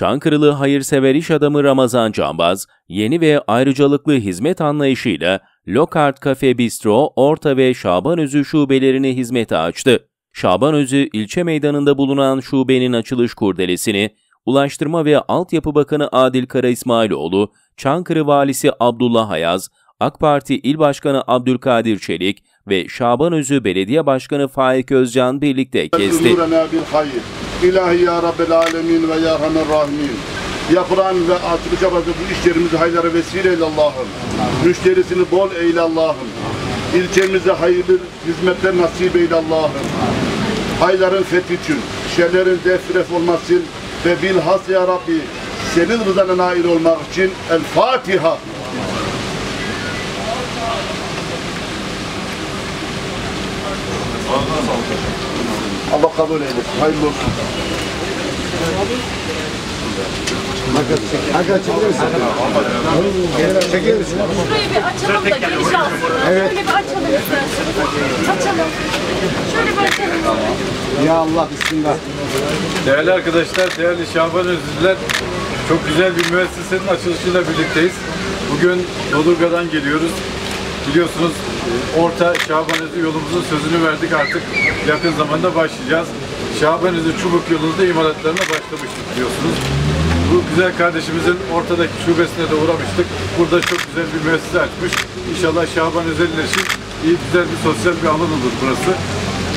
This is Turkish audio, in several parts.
Çankırılı hayırsever iş adamı Ramazan Canbaz, yeni ve ayrıcalıklı hizmet anlayışıyla Lokart Cafe Bistro, Orta ve Şabanözü şubelerini hizmete açtı. Şabanözü ilçe meydanında bulunan şubenin açılış kurdelesini Ulaştırma ve Altyapı Bakanı Adil Kara İsmailoğlu, Çankırı Valisi Abdullah Hayaz, AK Parti İl Başkanı Abdülkadir Çelik ve Şabanözü Belediye Başkanı Faik Özcan birlikte kesti. İlahi ya Rabbel alemin ve ya Rahman Rahimin. Yapılan ve açılış yapacak bu işlerimizi hayırlara vesile eyle Allah'ım. Müşterisini bol eyle Allah'ım. İlçemize hayırlı hizmetler nasip eyle Allah'ım. Hayların fethi için, şerlerin defref olması ve bilhas ya Rabbi senin rızana nail olmak için El Fatiha. Allah kabul eylesin. Hayırlı olsun. Şurayı bir açalım da geniş alsın. Şöyle bir açalım istersen. Açalım. Şöyle bir açalım. Ya Allah bismillah. Değerli arkadaşlar, değerli Şaban Özürler, çok güzel bir müessesenin açılışıyla birlikteyiz. Bugün Dodurga'dan geliyoruz. Biliyorsunuz Orta Şaban yolumuzun sözünü verdik artık yakın zamanda başlayacağız. Şaban Çubuk yolunda imalatlarına başlamıştık biliyorsunuz. Bu güzel kardeşimizin ortadaki şubesine de uğramıştık. Burada çok güzel bir müessese açmış. İnşallah Şaban Özeliler için iyi güzel bir sosyal bir alan olur burası.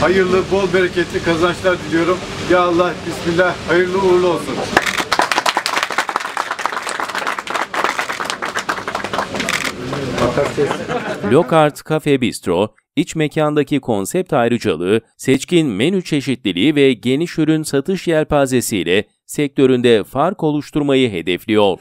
Hayırlı, bol bereketli kazançlar diliyorum. Ya Allah, Bismillah, hayırlı uğurlu olsun. Lokart Cafe Bistro, iç mekandaki konsept ayrıcalığı, seçkin menü çeşitliliği ve geniş ürün satış yelpazesiyle sektöründe fark oluşturmayı hedefliyor.